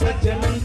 सजन